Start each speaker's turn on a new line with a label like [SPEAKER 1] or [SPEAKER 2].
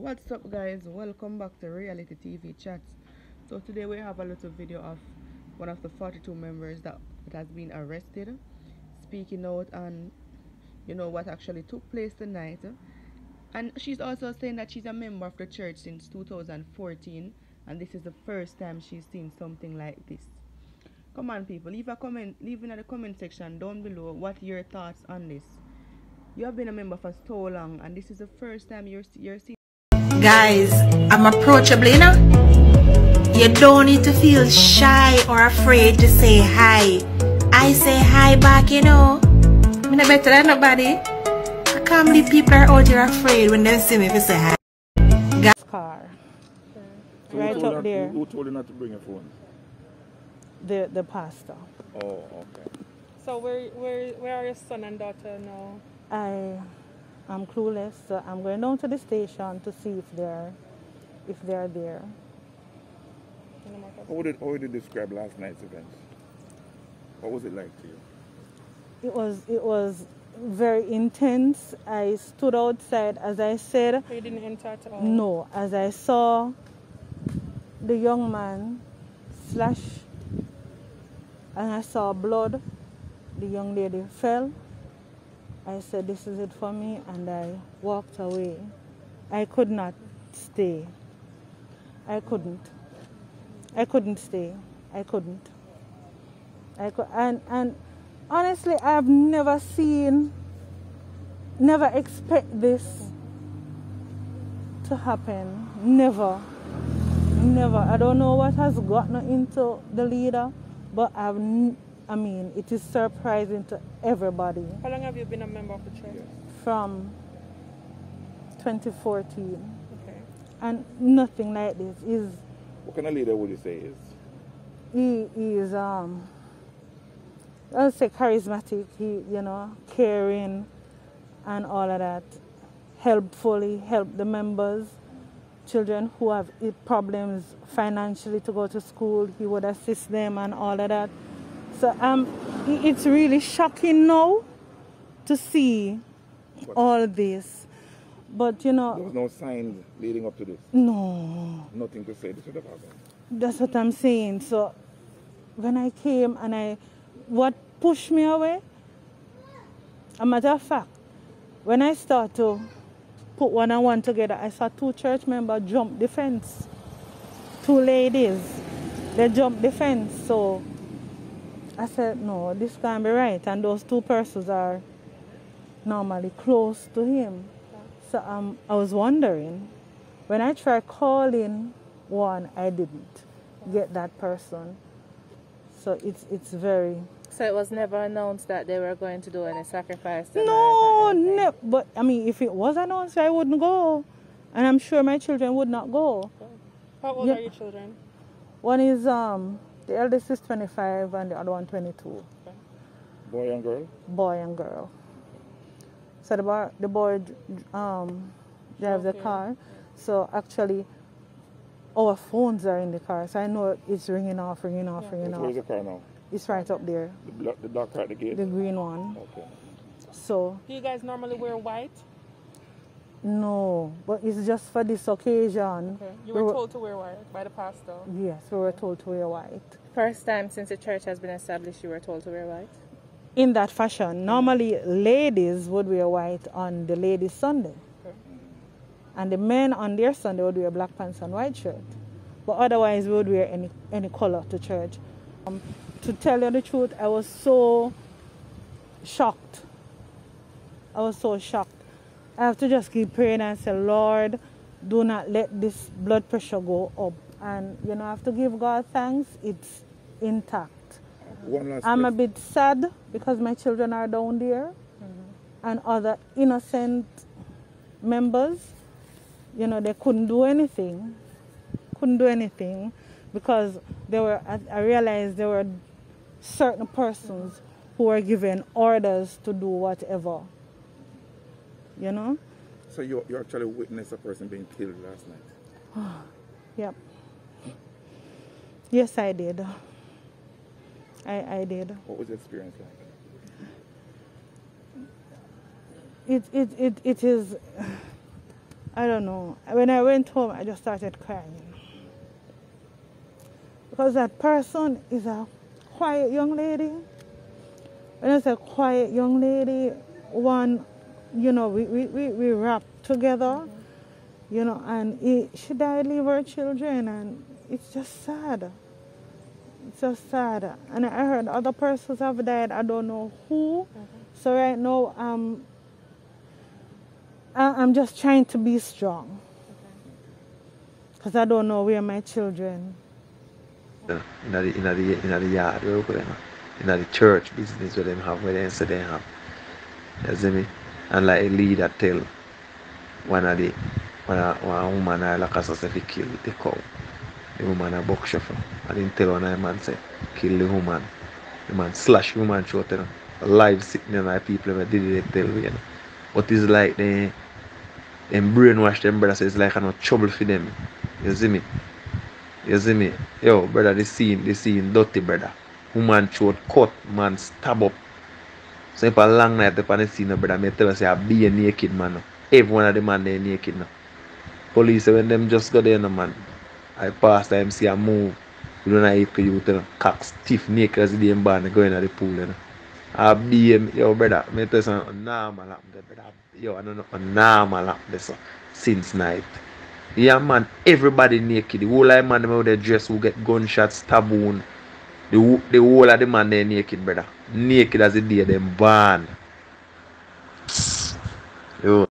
[SPEAKER 1] what's up guys? Welcome back to reality tv chats. So today we have a little video of one of the 42 members that, has been arrested speaking out and you know what actually took place tonight. And she's also saying that she's a member of the church since 2014 and this is the first time she's seen something like this. Come on people leave a comment leave in the comment section down below what your thoughts on this. You have been a member for so long and this is the first time you're you're seeing
[SPEAKER 2] guys i'm approachable you know? You don't need to feel shy or afraid to say hi. I say hi back you know? I'm not better than nobody. I can't believe people are out here afraid when they see me if you say hi.
[SPEAKER 1] Guys. Car.
[SPEAKER 3] So right up her, there. Who told you not to bring your phone?
[SPEAKER 1] The the pastor.
[SPEAKER 3] Oh okay.
[SPEAKER 4] So where where where are your son and daughter now?
[SPEAKER 1] I am clueless, so I'm going down to the station to see if they're if they're there.
[SPEAKER 3] How would, it, how would you describe last night's events? What was it like to you?
[SPEAKER 1] It was it was very intense. I stood outside as I said.
[SPEAKER 4] So you didn't enter at all?
[SPEAKER 1] No, as I saw the young man slash and I saw blood. The young lady fell I said, This is it for me, and I walked away. I could not stay. I couldn't. I couldn't stay. I couldn't. I and, and honestly, I've never seen, never expect this to happen. Never. Never. I don't know what has gotten into the leader, but I've I mean, it is surprising to everybody.
[SPEAKER 4] How long have you been a member of the church?
[SPEAKER 1] From 2014. Okay. And nothing like this is.
[SPEAKER 3] What kind of leader would you say is?
[SPEAKER 1] He, he is, um, I would say charismatic, he, you know, caring and all of that. Helpfully help the members, children who have problems financially to go to school, he would assist them and all of that. So um, it's really shocking now to see but all this. But you know,
[SPEAKER 3] there was no signs leading up to this.
[SPEAKER 1] No.
[SPEAKER 3] Nothing to say this would have happened.
[SPEAKER 1] That's what I'm saying. So when I came and I, what pushed me away? A matter of fact, when I start to put one and one together, I saw two church members jump the fence. Two ladies, they jumped the fence. So I said, no, this can't be right. And those two persons are normally close to him. So um, I was wondering, when I tried calling one, I didn't get that person. So it's, it's very...
[SPEAKER 5] So it was never announced that they were going to do any sacrifice?
[SPEAKER 1] No, no. But I mean, if it was announced, I wouldn't go. And I'm sure my children would not go.
[SPEAKER 4] How old yeah. are your children?
[SPEAKER 1] One is um, the eldest is 25 and the other one 22.
[SPEAKER 3] Boy and girl?
[SPEAKER 1] Boy and girl. So the boy, the boy um, drives okay. the car. So actually, our phones are in the car. So I know it's ringing off, ringing off, yeah. ringing off.
[SPEAKER 3] Where's the car now?
[SPEAKER 1] It's right up there.
[SPEAKER 3] The, black, the dark car at the gate?
[SPEAKER 1] The green one.
[SPEAKER 3] Okay.
[SPEAKER 1] So.
[SPEAKER 4] Do you guys normally wear white?
[SPEAKER 1] No, but it's just for this occasion.
[SPEAKER 4] Okay. You were, we were told to wear white by the pastor?
[SPEAKER 1] Yes, we were told to wear white.
[SPEAKER 5] First time since the church has been established, you were told to wear white?
[SPEAKER 1] In that fashion. Normally, ladies would wear white on the ladies' Sunday. Okay. And the men on their Sunday would wear black pants and white shirt. But otherwise, we would wear any, any color to church. Um, to tell you the truth, I was so shocked. I was so shocked I have to just keep praying and say, Lord, do not let this blood pressure go up. And, you know, I have to give God thanks. It's intact. I'm a bit sad because my children are down there mm-hmm. and other innocent members, you know, they couldn't do anything. Couldn't do anything because they were, I, I realized there were certain persons who were given orders to do whatever you know.
[SPEAKER 3] So you, you actually witnessed a person being killed last night?
[SPEAKER 1] yep. Yes, I did. I, I did.
[SPEAKER 3] What was the experience like?
[SPEAKER 1] It, it, it, it is, I don't know. When I went home, I just started crying. Because that person is a quiet young lady. When I say quiet young lady, one, you know, we, we, we, we rap together, you know, and it, she died, leave her children, and it's just sad. It's just sad. And I heard other persons have died, I don't know who. So right now, um, I- I'm just trying to be strong. Because I don't know where my children
[SPEAKER 6] in the in the in the yard where we put in the church business where them have where they say they have. You see me? And like a leader tell one of the one of, one woman I like us say fi kill the cow. The woman a buck shuffle. And then tell one man say kill the woman. The man slash the woman throat you know. Live sitting in like people that did it tell you know. But it's like they them brainwash them brother so it's like I no trouble for them. You see me? You see me? Yo, brother, the scene, the scene dirty, brother. Woman throat cut, man stab up. So if a long night upon the scene, brother, me tell you say I be a naked man. now. Every one of the man there naked now. Police say when them just go there, no man. I pass them see a move. We don't know if you tell them cock stiff naked as the damn band going at the pool, you know. I be him, yo, brother, me tell you something normal happen there, brother. Yo, I don't know, normal happen there, so, since night. Yeah, man, everybody naked. The whole of the man them out there dress who get gunshots, stab wound. The, the whole of the man there naked, brother. Naked as the day them born. Yo.